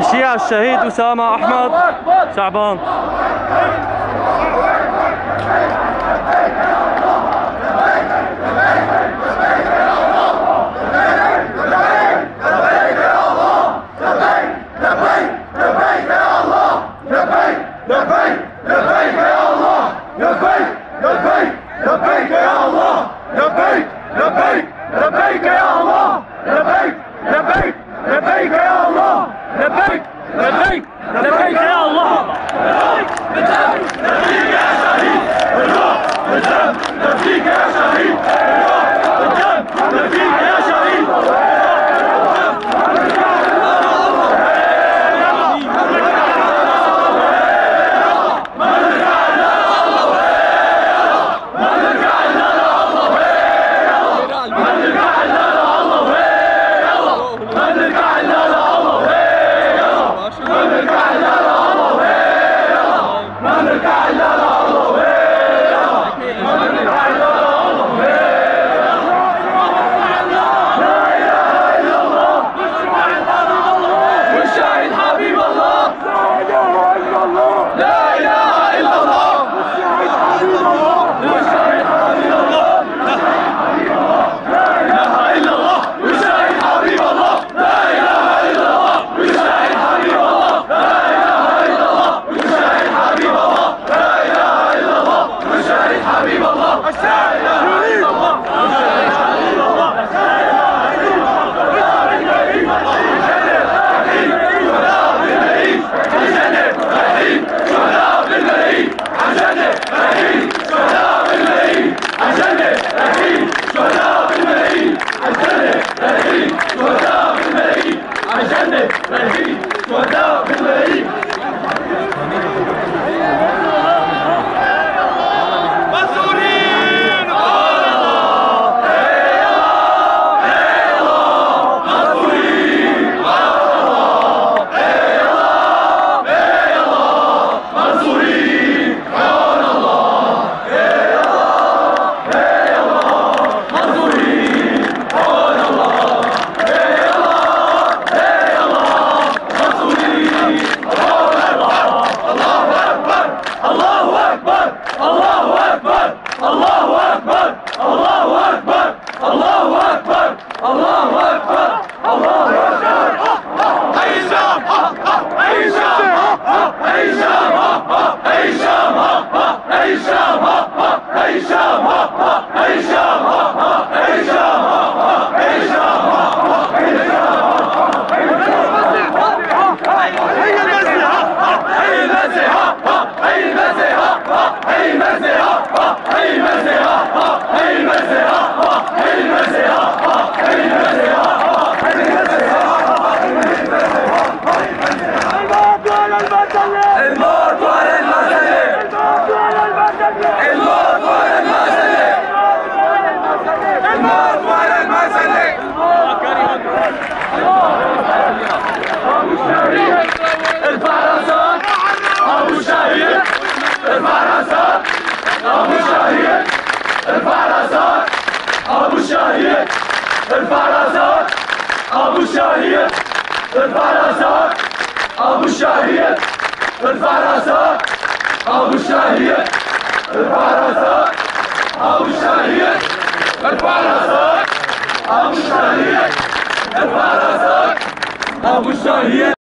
تشييع الشهيد أسامة أحمد. شعبان. 转到更美。الفرزات ابو شهيد الفرزات ابو شهيد الفرسان أبو الشهيد الفرسان